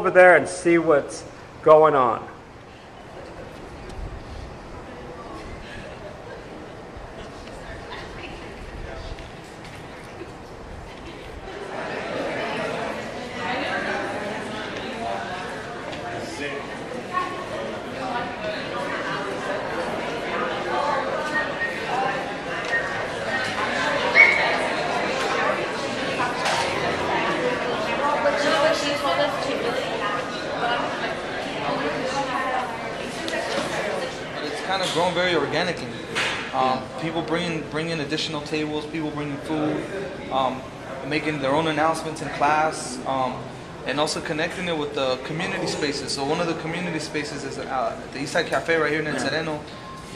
over there and see what's going on. Kind of grown very organically. Um, people bringing bringing additional tables, people bringing food, um, making their own announcements in class, um, and also connecting it with the community spaces. So one of the community spaces is uh, the Eastside Cafe right here in El Sereno.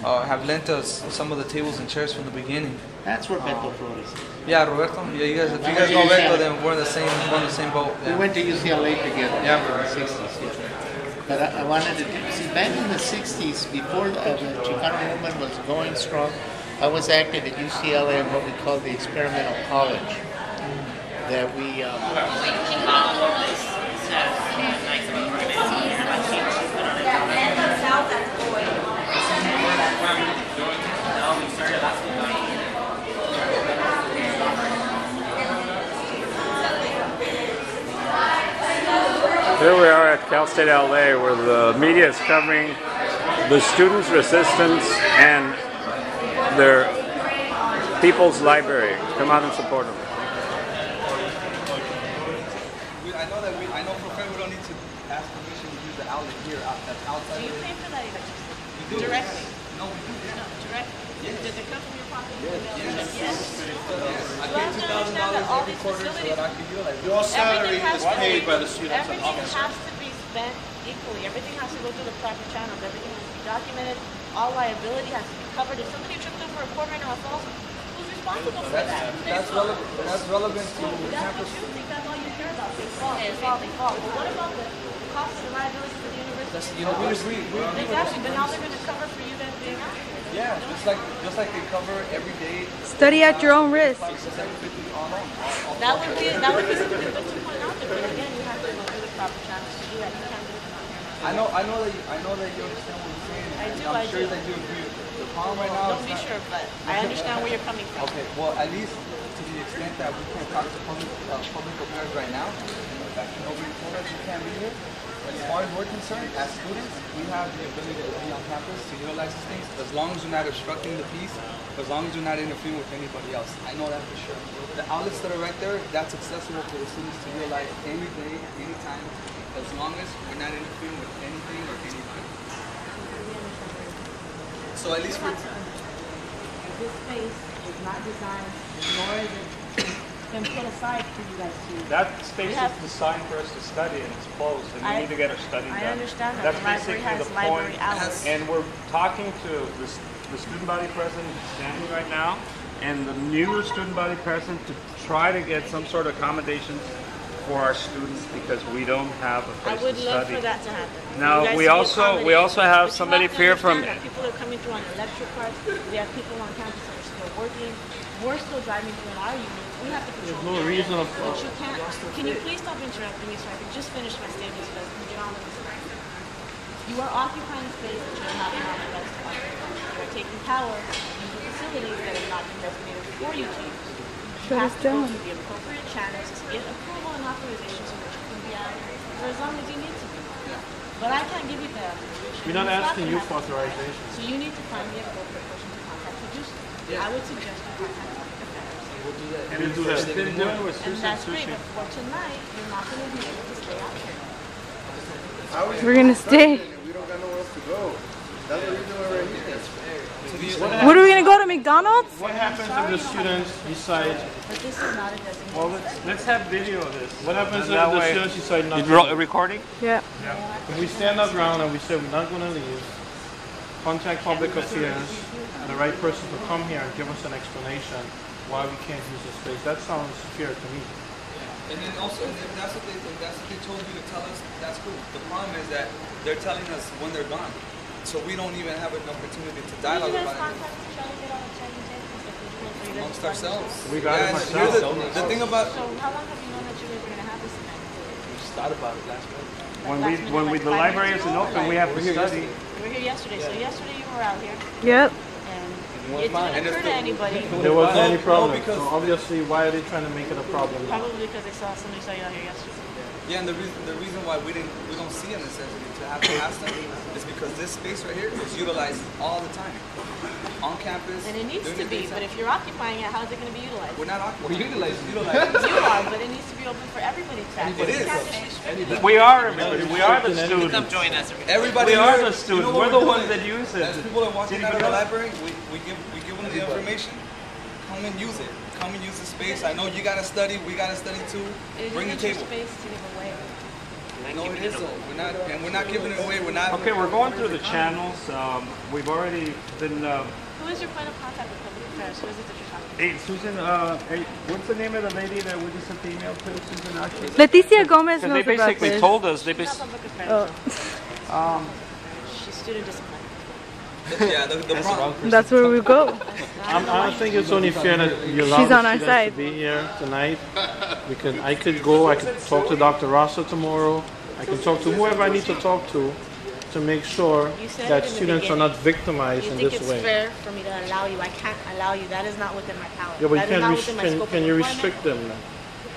Uh, have lent us some of the tables and chairs from the beginning. That's where Beto Flores. is. Yeah, Roberto. Yeah, you guys. If you guys know Beto, then we're in the same we're in the same boat. We Yeah. went to UCLA together Yeah. in the 60s. yeah. But I, I wanted to see back in the 60s, before the, the Chicano movement was going strong, I was active at UCLA in what we call the experimental college. That we um, Here we are at Cal State LA where the media is covering the students' resistance and their people's library. Come out and support them. I know that we. I know for a we don't need to ask permission to use the outlet here. Out, that's outside. Do you pay for that electricity? We do. Directly? No, we do. Yeah. No, directly? Does it come from your pocket? Yes. Yes. I You paid have two to thousand understand that dollars every quarter so that I could utilize it. Your salary is paid by the students Everything has to be spent equally. Everything has to go through the proper channels. Everything has to be documented. All liability has to be covered. If somebody tripped over a cord or a falls, who's responsible for That's that? that's relevant. That's relevant to Well, that's campus. what you think that's all you care about. They fall, they fall, they fall. Well, what about the cost and the liability for the university? That's, you know, we agree. We agree with Exactly, but now they're gonna cover for you guys being out here. Yeah, just like just like they cover every day. Study at your own risk. Five to seven fifty on home. All- all- That would be, that would be something good to point out there, but again, you have to go through the proper channels to do that. You can't do it. I know. I know that. You, I know that you understand what I'm saying. I do, I'm I sure do. that you agree. The problem right now Don't be not- sure, but I understand where you're coming from. Okay, well, at least to the extent that we can't talk to public, uh, public affairs right now, that nobody told us you can't be here. As far as we're concerned, as students, we have the ability to be on campus, to utilize these things, as long as you're not obstructing the peace, as long as you're not interfering with anybody else. I know that for sure. The outlets that are right there, that's accessible for the students to utilize any day, anytime, as long as we're not interfering with anything or anybody. So at least for This space is not designed, nor is it been put aside for you guys to. That space is designed for us to study and it's closed and we need to get our study I done. understand that. That's The library basically has the library point. hours. And we're talking to the, s- the student body president standing right now and the new student body president to try to get some sort of accommodations for our students because we don't have a I place would to love study. for that to happen. Now, You guys we to be also- we accommodated. also have But you somebody to here from- understand that People are coming through on electric cars. We have people on campus that are still working. We're still driving through in our units. We have to control. no the reason area. of- But you can't, can you please stop interrupting me so I can just finish my statement so that we can get on with this. You are occupying space that you are not been authorized to occupy. You are taking power into facilities that have not been designated for you to use. You Shut have us to go down. through the appropriate channels to get approval and authorization so that you can be out for as long as you need to be. But I can't give you the authorization. We're not It's asking you for authorization. So you need to find the appropriate person to contact to do so. I would suggest you contact public affairs. We'll do that. And We'll it's do that. it's been doing with And Susan that's great, Sushi. but for tonight, you're not gonna be able to stay out here. We're gonna stay. We don't got nowhere else to go. That's the reason we're right here. What are we gonna go to McDonald's? What happens if the students decide? But this is not a designated. Well, let's, let's have video of this. What happens if And that the way- students decide not You to? ro- recording? Yeah. If we stand our ground and we say we're not going to leave, contact public affairs, the right person to come here and give us an explanation why we can't use the space. That sounds fair to me. Yeah. And then also, if that's what they, if that's what they told you to tell us, that's cool. The problem is that they're telling us when they're gone. So we don't even have an opportunity to dialogue about it contact each other, get on a chat and take this, like, for you guys amongst ourselves. We got it and myself. here's The, the thing about, So how long have you known that you guys were gonna have this event? we just thought about it last week. when we, last minute, when we, the library isn't open, we have to study. You were here yesterday, so yesterday you were out here, Yep. And was it fine. didn't And occur to anybody, There wasn't No, any no, problem. because- So obviously, why are they trying to make it a problem? now? probably because they saw, somebody saw you out here yesterday. Yeah, and the reason the reason why we didn't we don't see a necessity to have to ask them is because this space right here is utilized all the time on campus. And it needs to be, but if you're occupying it, how is it gonna be utilized? we're not occupying. We're utilizing. utilizing. You are, but it needs to be open for everybody to access. It You is. can't just restrict it. We are everybody, we are the students. Come join us. Everybody We are here, the you students, know we're what the doing? ones that use it. As it. people are walking Does out of the library, we, we give we give them the information. Come and use it. Come and use the space. I know you gotta study. We gotta study too. It Bring the isn't your table. space to give away. No, it isn't. We're not, and we're not giving it away. We're not. Okay, we're going through the channels, um, we've already been, uh, Who is your point of contact with public affairs? Who is it that you're talking to? hey, Susan, uh, hey, what's the name of the lady that we just sent the email to, Susan, actually? Leticia Gomez Because they knows about basically told us, they She's not bas- public affairs. Oh, She's student discipline. Yeah, the, the problem. that's where we go. I'm, I think it's only fair that you allow She's on our side. to be here tonight. We can, I could go, I could talk to Dr. Rosser tomorrow. I can talk to whoever I need to talk to to make sure that it in the students are not victimized You in think this it's way. fair for me to allow you? I can't allow you. That is not within my power. Yeah, but you can't, not res- within my can, can you restrict them then?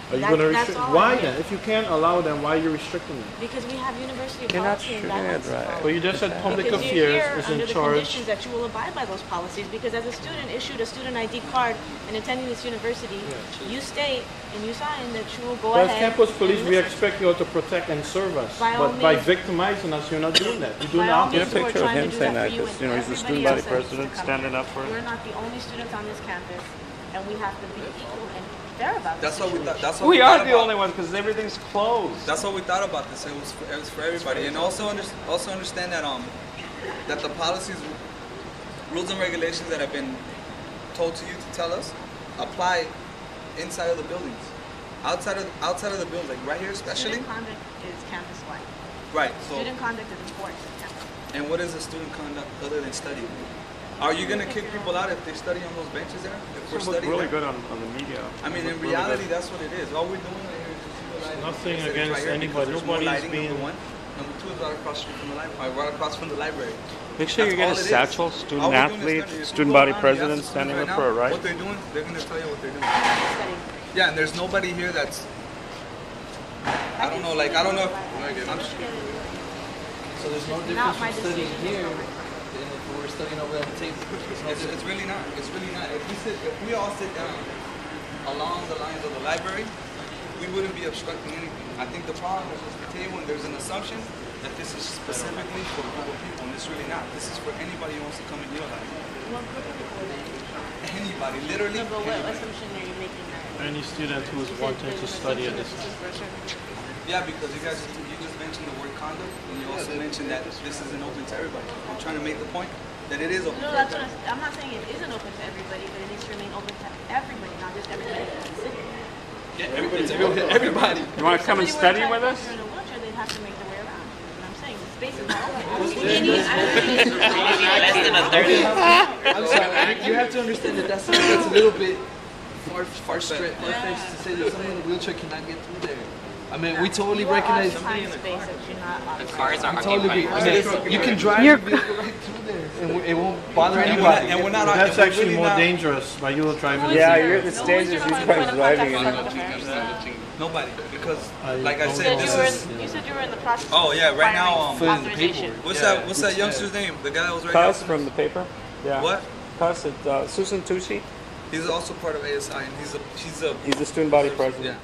Are you That- gonna restrict, why I'm then? If you can't allow them, why are you restricting them? Because we have university You're not policy and shooting it guidelines to right. follow. Well, you just said public Because you're affairs here is under in the charge. conditions that you will abide by those policies. Because as a student issued a student ID card and attending this university, you state and you sign that you will go As ahead. campus police, we expect you all to protect and serve us. By all But by means. victimizing us, you're not doing that. You do not. means, Get a we're picture of him saying that because for you 'cause, and you know, he's the student body else that needs to president standing up for- We're not the only students on this campus, and we have to be equal and fair about this That's what we thought. That's what We thought are the about. only ones, because everything's closed. That's what we thought about this. It was for, it was for everybody, and also under, also understand that um that the policies, rules and regulations that have been told to you to tell us apply inside of the buildings. Outside of outside of the buildings, like right here especially. Student conduct is campus-wide. Right. So Student conduct is enforced at campus. and what is a student conduct other than studying? Are you gonna kick people out if they study on those benches there? If we're It looked studying really there? good on, on the media. I mean, in looked really reality, that's what it is. All we're doing right here is just utilizing Nothing the space against right here anybody. because there's more Nobody's lighting, being- Number one. Number two is right across from the library. Right across from the library. Make sure you get a all it is. satchel, student we're doing is athlete, studying. If you student body around and you ask president standing right up for a right. What they're doing, they're gonna tell you what they're doing. Yeah, and there's nobody here that's. I don't know, like I don't know. If, I'm, So there's no Not difference my from studying decision. here than if we were studying over at the table. There's no it's, it's really not. It's really not. If we sit, if we all sit down along the lines of the library, we wouldn't be obstructing anything. I think the problem is with the table, and there's an assumption that this is specifically for a group of people, and it's really not. This is for anybody who wants to come and utilize it. What group of people are they? Anybody, literally. No, but what anybody. assumption are you making there? Any student who's wanting to study at this. that this is for a certain group. Yeah, because you guys, you just mentioned the word conduct, and you also mentioned that this isn't open to everybody. I'm trying to make the point that it is open No, that's what. I'm, I'm not saying it isn't open to everybody, but it needs to remain open to everybody, not just everybody in the city. Everybody. You want to come and study with us? If you're in a wheelchair, they'd have to make their way around. And I'm saying, the space is not open. I'm sorry. You have to understand that that's, that's a little bit far, far stretched, far to say that someone in a wheelchair cannot get through there. I mean, we totally You recognize. occupying space that you're not occupying. Cars are We totally agree. I mean, you can drive your vehicle right through there, and it won't bother And we're anybody. and we're not. That's and we're actually really more not- dangerous by you driving. Yeah, the you're, it's No, dangerous. your These point guys driving contact and for public affairs? Nobody, because like I said, this You is. you said you were in the process Oh, yeah, right now, um, the What's Yeah, that? What's that which- youngster's name? The guy that was right Cuss from the paper. Yeah. What? Cuss, it's, uh, Susan Tucci. He's also part of ASI, and he's a he's a He's a student body president. yeah.